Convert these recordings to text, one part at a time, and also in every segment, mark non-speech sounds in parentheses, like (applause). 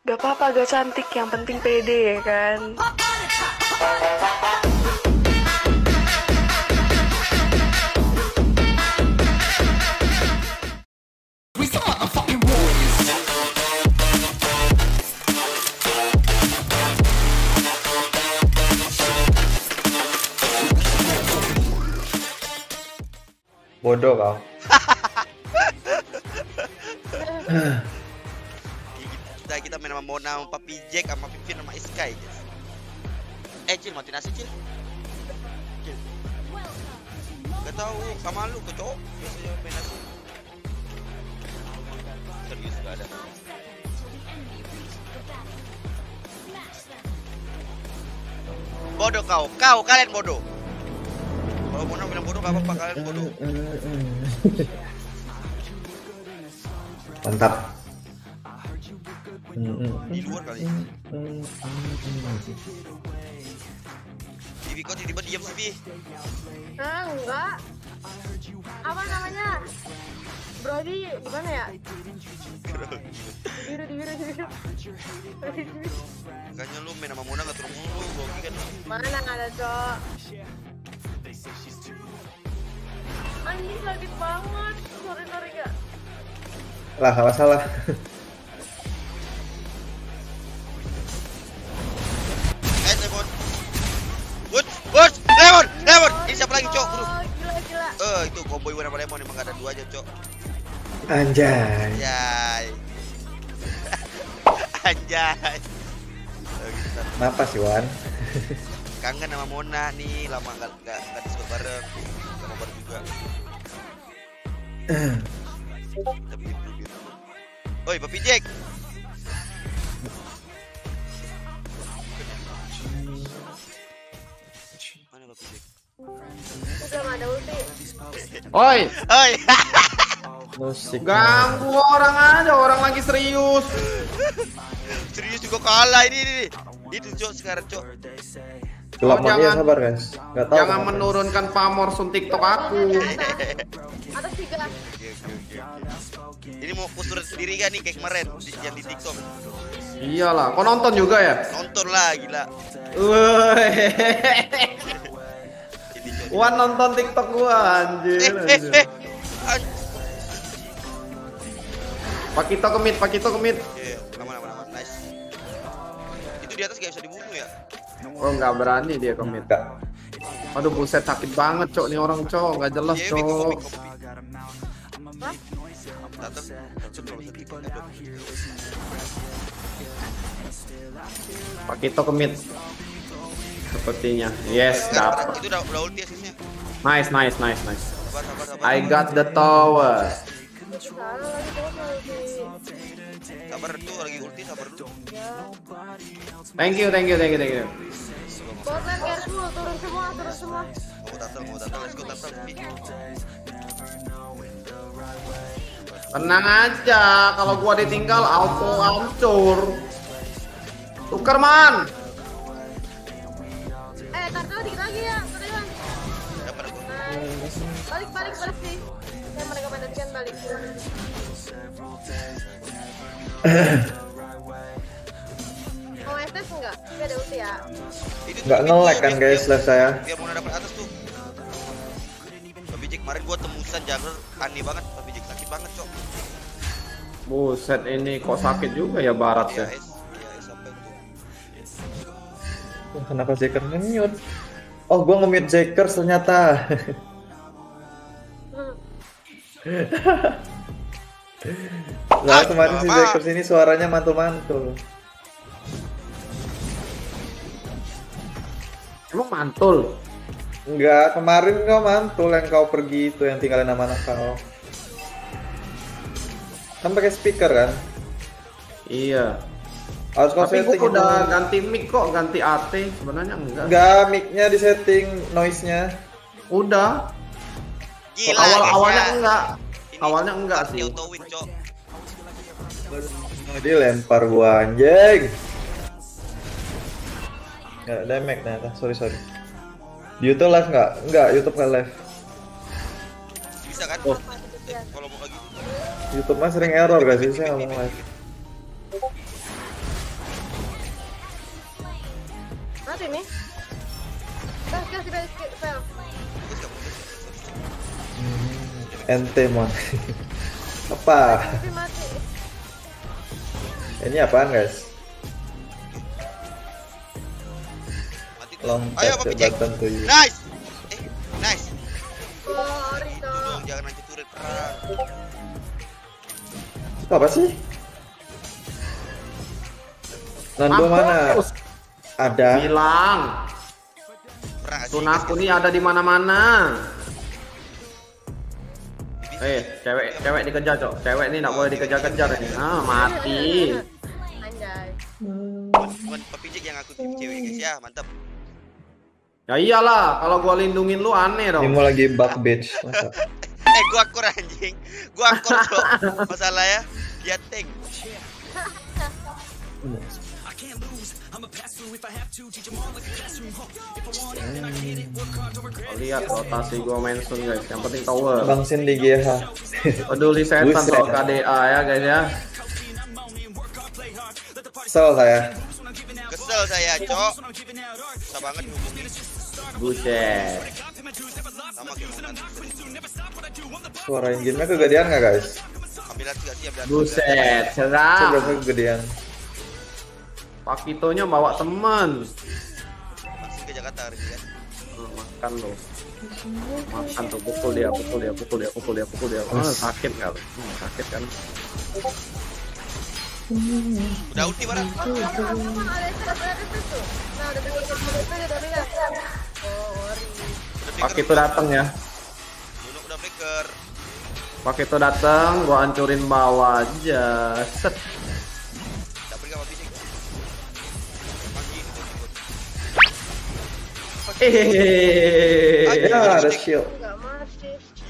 Gak apa-apa, gak cantik. Yang penting pede ya kan. Bodoh kau. (laughs) sama Mona sama Papi Jack sama Pipin sama Iskai guys. eh Cil mati nasi Cil? Cil. Gak tau sama lu ke cowok. Biasanya main nasi serius gak ada. Bodoh kau. Kau kalian bodoh. Kalau Mona bilang bodoh gak apa-apa kalian bodoh. Mantap. Di luar kali Vivi kok tiba-tiba diam sih Ah, enggak. Apa namanya? Brody di mana ya? Biru di biru di biru. Makanya lu main sama Mona gak turun mulu Gogi kan Mana ada cok? Anjing sakit banget. Sorry sorry kak. Lah salah Eh itu cowboy Wan sama Lemon emang ada dua aja cok. Anjay. Anjay. (laughs) Anjay. Oh, gitu. Kenapa sih Wan? Kangen sama Mona nih Lama gak, gak, gak disebut bareng. Lama bareng juga. Tapi gitu gitu Oi Papi Jack Nggak ada ulti. Oi, Oi Musik. ganggu orang aja, orang lagi serius. Serius juga kalah ini ini. ini. Itu cok sekarang cok. Gelap Oh, mati ya jangan- sabar guys. Gak tahu. Jangan menurunkan pamor sun TikTok aku. Atas tiga. Ini mau postur sendiri kan nih kayak kemarin di, yang di TikTok. Iyalah, kau nonton juga ya? Nonton lah gila. Wan nonton TikTok gua anjir. Eh eh anjir. eh. An- Pakito kemit, Pakito kemit. Iya, aman aman aman. Nice. Itu di atas gak bisa dibunuh ya? Oh nggak berani dia kemit. Aduh buset sakit banget cok nih orang cok nggak jelas Iya, cok. Datang. Datang. Pakito kemit. Sepertinya. Yes, dapat. Itu udah udah ulti asisnya. Nice, nice, nice, nice. Sabar sabar sabar. I got the tower. Sabar tuh lagi ulti sabar dulu. Thank you, thank you, thank you, thank you. Botland careful, turun semua, turun semua. Mau tatel mau tatel let's go tatel. Tenang aja, kalau gua ditinggal auto hancur. Tuker man. Eh, taruh dikit lagi ya. Dapat aku. Nice. Balik, balik, balik sih. Saya merekomendasikan balik. (coughs) Mau SS enggak? Tapi ada ulti ya. Itu tuh Nggak Papi nge-lag tuh, kan guys live saya. Biar mau dapat atas tuh. Jack kemarin gua tembusan jungler aneh banget. Banget, Cok. Buset ini kok sakit juga ya barat ya. Wah, Kenapa Jacker nge-mute? Oh, gua nge-mute Jacker ternyata. (laughs) Lah Ah, kemarin si. Jacker sini suaranya mantul-mantul. Emang mantul. Enggak, kemarin kau mantul yang kau pergi itu yang tinggalin nama anak kau. Kan pakai speaker kan? Iya. Harus kau Tapi setting gua udah itu. ganti mic kok, ganti AT. Sebenarnya enggak. Enggak, mic-nya di setting noise-nya. Udah. Gila, awal awalnya ya. enggak. Ini Awalnya enggak sih. auto win, Cok. Oh, dia lempar gua anjing. Enggak, damage ternyata. Sorry, sorry. Di YouTube live nggak? Nggak, YouTube nggak live bisa kan? Oh. Kalau mau lagi. Gitu. YouTube mah sering error guys, sih saya ngomong live. Mati nih. Ente hmm, mon. (laughs) Apa? Ini apaan guys? Long tap button to. Nice. Apa sih? Nando mana? Mampus. Ada. Asik. Sunaku nih ada di mana-mana. Eh, cewek cewek dikejar, Cok. Cewek ini nggak boleh dikejar-kejar ini. Ah, mati. Anjay. Bukan, yang aku tim cewek guys ya, mantap. Ya iyalah, kalau gua lindungin lu aneh dong. Ini mau lagi bug bitch. Masa? Eh, gua akur anjing. Gua akur. (laughs) Masalah ya, dia tank. Lihat rotasi gua main Sun guys. Yang penting tower. Bang Sin di GH. (laughs) Peduli setan soal KDA ya guys ya. Kesel saya. Kesel saya, cok. Susah banget. Buset. Sama gimana? Suara engine-nya kegedean nggak guys? Ambil sih, ambil hati. Buset, serang. berapa kegedean? Pakitonya bawa teman. Langsung ke Jakarta hari ini ya. Makan lo. Makan tuh, pukul dia, pukul dia, pukul dia, pukul dia, pukul dia. Oh, sakit nggak? lo? Hmm, sakit kan? Udah ulti barang. Ada itu, ada itu Pakito datang, gua hancurin bawah aja. Set. Hehehe. Ya ada shield.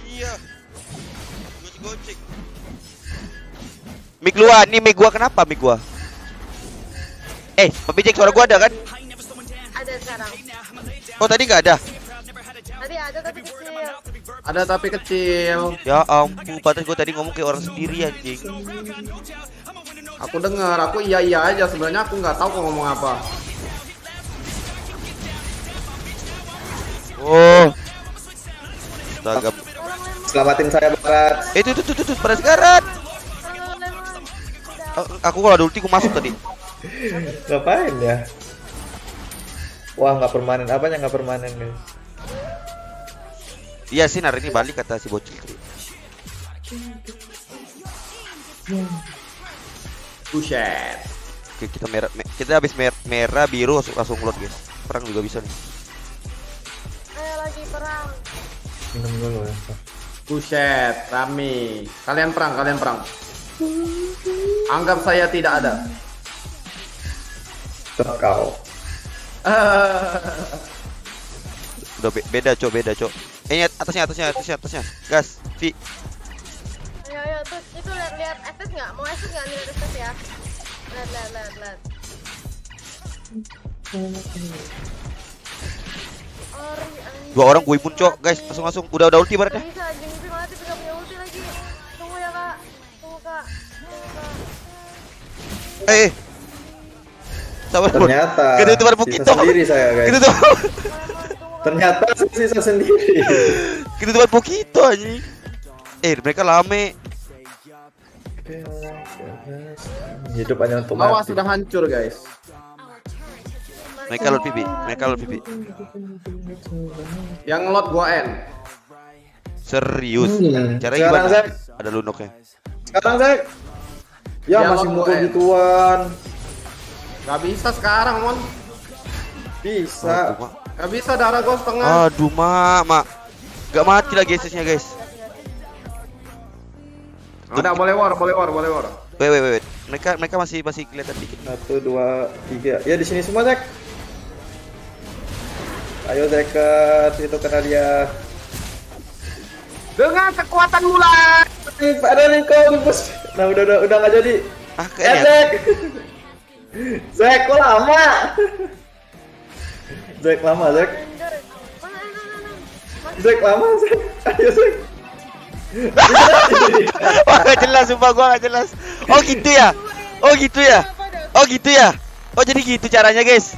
Iya. Gocek-gocek. Mic luar, nih mic gua kenapa mic gua? Eh, Papi Jack suara gua ada kan? Ada sekarang. Oh tadi nggak ada. Tadi ada tapi kecil. Ada tapi kecil. Ya ampun, pantas gua tadi ngomong kayak orang sendiri anjing. Aku dengar, aku iya iya aja. Sebenarnya aku nggak tahu kau ngomong apa. Oh. Lemah, Selamatin saya Barat. Eh, itu itu itu, itu pada. A- Aku kalau ada ulti masuk tadi. Ngapain ya? Wah nggak permanen. Apanya nggak permanen guys? Iya sih, hari ini balik kata si bocil. tadi. Buset. Oke, kita merah, me- kita habis mer- merah biru langsung langsung load guys. Perang juga bisa nih. Ayo lagi perang. Minum dulu ya. Buset, rame. Kalian perang, kalian perang. Anggap saya tidak ada. Terkau. (laughs) Udah be- beda, Cok, beda, Cok. Eh, ini atasnya, atasnya, atasnya, atasnya. Gas, V. Ayo, ayo, terus itu lihat-lihat SS nggak? Mau SS nggak lihat SS ya? Lihat, lihat, lihat, lihat. Dua orang gue pun, Cok. Guys, langsung langsung. Udah udah ulti baratnya. bisa, anjing itu mati tidak punya ulti lagi. Tunggu ya kak, tunggu kak, tunggu kak. Eh. Sabar. Ternyata Kita itu baru Pukito. sendiri saya guys. Kita tuh. (laughs) Ternyata sisa sendiri. kita tuh Pukito anjing. Eh, mereka lame. Hidup hanya untuk mati. sudah hancur guys. Mereka load pipi, mereka load pipi. Yang lot gua N. Serius. Hmm. Caranya Sekarang, gimana? Zek. Ada lunoknya. Sekarang Zek. Ya Ya, masih mukul gituan. Gak bisa sekarang mon. Bisa. Mak. Gak bisa darah gua setengah. Aduh, Mak, Mak. Gak mati lagi SS-nya, guys. Ada boleh war, boleh war, boleh war. Wait, wait, wait. Mereka mereka masih masih kelihatan dikit. Satu, dua, tiga. Ya di sini semua Zek. Ayo Zeket, itu kena dia. Dengan kekuatan bulan. Eh, Ada nih kau. Nah udah udah udah nggak jadi. Ah, Eh, kayaknya. Zek. Zek, kok lama? Zek lama, Zek. Zek lama, Zek. Ayo Zek. Wah, gak jelas, sumpah gua gak jelas. Oh gitu ya? Oh gitu ya? Oh gitu ya? Oh jadi gitu caranya guys?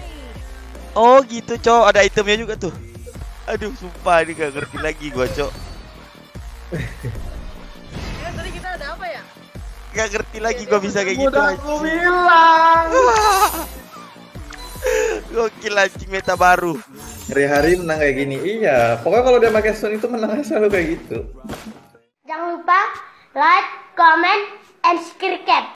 Oh gitu cok, ada itemnya juga tuh. Aduh, sumpah ini gak ngerti lagi gua cok. Ya, tadi kita ada apa ya? Gak ngerti lagi gua bisa kayak gitu. Udah aku bilang. Gokil anjing meta baru. Hari-hari menang kayak gini. Iya, pokoknya kalau dia pakai stun itu menangnya selalu kayak gitu. Jangan lupa like, comment, and subscribe.